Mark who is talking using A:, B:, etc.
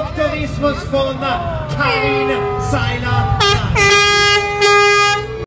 A: Optimismus von Karin Seiler.